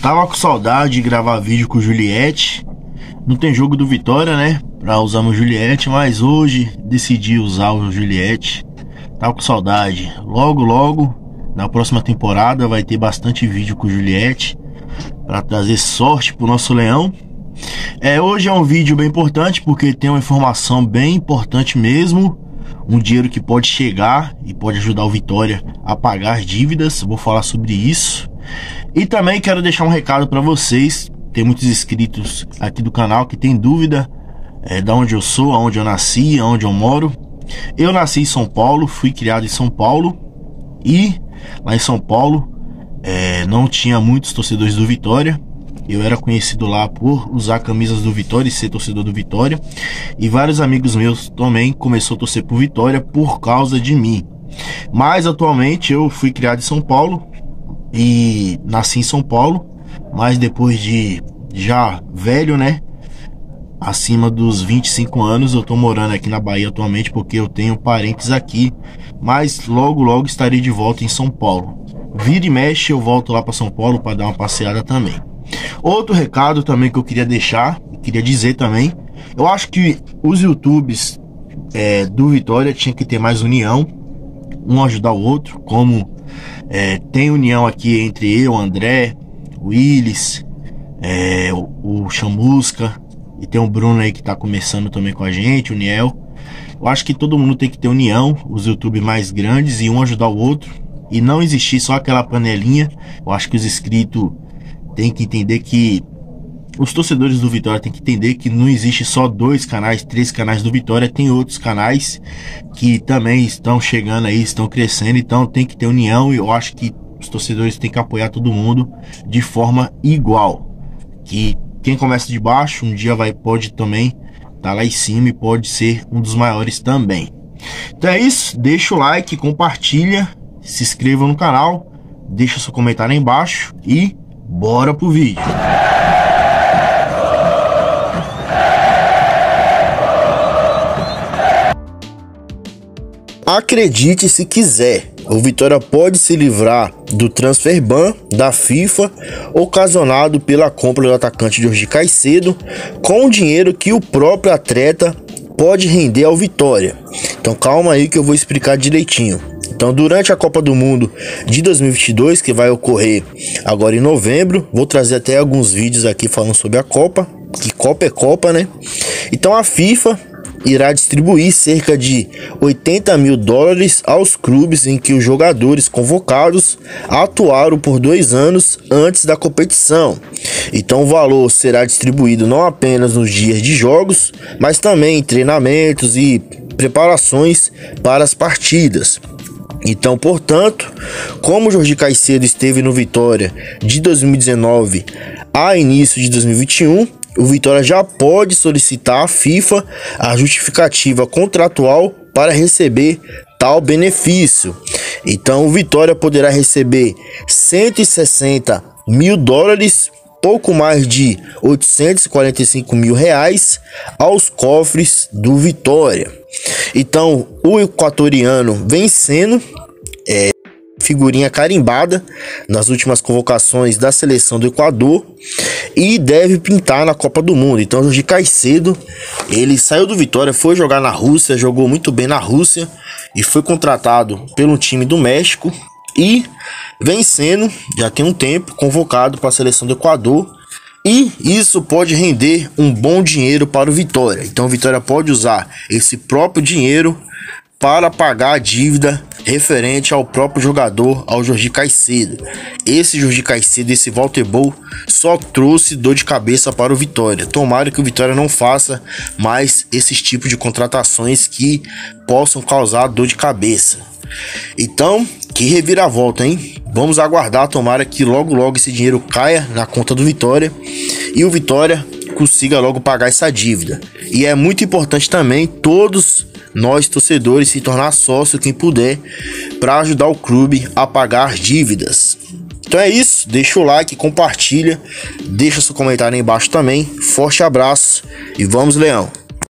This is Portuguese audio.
Tava com saudade de gravar vídeo com o Juliette. Não tem jogo do Vitória, né? Pra usar o Juliette, mas hoje decidi usar o Juliette. Tava com saudade. Logo, logo, na próxima temporada vai ter bastante vídeo com o Juliette para trazer sorte pro nosso leão. É, hoje é um vídeo bem importante porque tem uma informação bem importante mesmo. Um dinheiro que pode chegar e pode ajudar o Vitória a pagar dívidas. Vou falar sobre isso. E também quero deixar um recado para vocês. Tem muitos inscritos aqui do canal que tem dúvida é, de onde eu sou, aonde eu nasci, aonde eu moro. Eu nasci em São Paulo, fui criado em São Paulo e lá em São Paulo é, não tinha muitos torcedores do Vitória. Eu era conhecido lá por usar camisas do Vitória e ser torcedor do Vitória. E vários amigos meus também começaram a torcer por Vitória por causa de mim. Mas atualmente eu fui criado em São Paulo, e nasci em São Paulo, mas depois de já velho, né? Acima dos 25 anos, eu tô morando aqui na Bahia atualmente porque eu tenho parentes aqui, mas logo logo estarei de volta em São Paulo. Vira e mexe, eu volto lá para São Paulo para dar uma passeada também. Outro recado também que eu queria deixar, queria dizer também, eu acho que os YouTubes é, do Vitória tinha que ter mais união, um ajudar o outro, como é, tem união aqui entre eu, André, o Willis, é, o, o Chamusca e tem o Bruno aí que tá começando também com a gente, o Niel. Eu acho que todo mundo tem que ter união, os YouTube mais grandes e um ajudar o outro e não existir só aquela panelinha. Eu acho que os inscritos têm que entender que os torcedores do Vitória têm que entender que não existe só dois canais, três canais do Vitória, tem outros canais que também estão chegando aí, estão crescendo, então tem que ter união e eu acho que os torcedores têm que apoiar todo mundo de forma igual. Que quem começa de baixo um dia vai pode também estar tá lá em cima e pode ser um dos maiores também. Então é isso, deixa o like, compartilha, se inscreva no canal, deixa seu comentário aí embaixo e bora pro vídeo. Acredite se quiser, o Vitória pode se livrar do transfer ban da FIFA ocasionado pela compra do atacante Jorge Caicedo com o dinheiro que o próprio atleta pode render ao Vitória. Então calma aí que eu vou explicar direitinho. Então, durante a Copa do Mundo de 2022, que vai ocorrer agora em novembro, vou trazer até alguns vídeos aqui falando sobre a Copa, que Copa é Copa, né? Então, a FIFA irá distribuir cerca de 80 mil dólares aos clubes em que os jogadores convocados atuaram por dois anos antes da competição. Então o valor será distribuído não apenas nos dias de jogos, mas também em treinamentos e preparações para as partidas. Então, portanto, como Jorge Caicedo esteve no Vitória de 2019 a início de 2021, o Vitória já pode solicitar à FIFA a justificativa contratual para receber tal benefício. Então, o Vitória poderá receber 160 mil dólares, pouco mais de 845 mil reais, aos cofres do Vitória. Então, o equatoriano vencendo é, figurinha carimbada nas últimas convocações da seleção do Equador e deve pintar na Copa do Mundo. Então, Jorge Caicedo, ele saiu do Vitória, foi jogar na Rússia, jogou muito bem na Rússia e foi contratado pelo time do México e vencendo, já tem um tempo, convocado para a seleção do Equador. E isso pode render um bom dinheiro para o Vitória. Então, o Vitória pode usar esse próprio dinheiro para pagar a dívida referente ao próprio jogador, ao Jorge Caicedo. Esse Jorge Caicedo, esse Walter Bol, só trouxe dor de cabeça para o Vitória. Tomara que o Vitória não faça mais esses tipos de contratações que possam causar dor de cabeça. Então, que reviravolta, hein? Vamos aguardar, tomara que logo logo esse dinheiro caia na conta do Vitória e o Vitória consiga logo pagar essa dívida. E é muito importante também todos nós torcedores se tornar sócio quem puder para ajudar o clube a pagar dívidas. Então é isso, deixa o like, compartilha, deixa seu comentário aí embaixo também. Forte abraço e vamos, Leão!